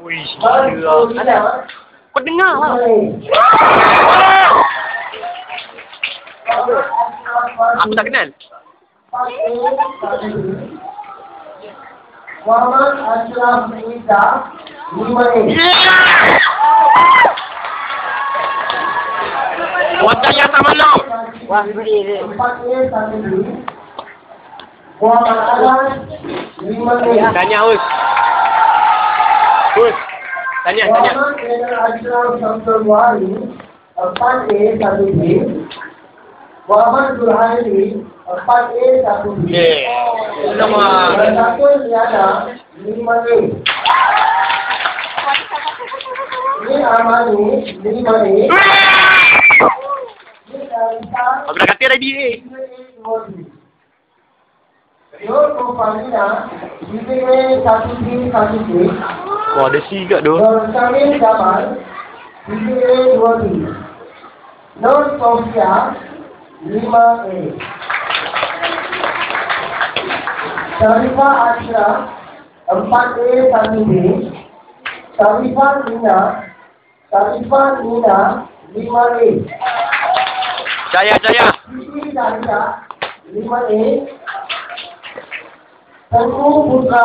Gila. Lina. Kau dengar lah. Aku tak kenal. Muhammad Ashraf Isa lima. Wadah yang sama lo. Wah, beri Empat A satu B. Muhammad Anas lima. Tanya Us. Push. Tanya, Tanya. Waman Zulhairi empat A satu B. Semua. Satu tiada lima A. Ini Amani lima A. Abra kata ada dia. Yo, kau pandai lah. Ini satu B satu B. Wah, ada si kat tu. Nur. Nur Sofia. Sharifah Ashraf empat A satu B. Sharifah Nina Sharifah Nina lima A. Jaya, jaya. Siti Darisa lima A. Tengku Putra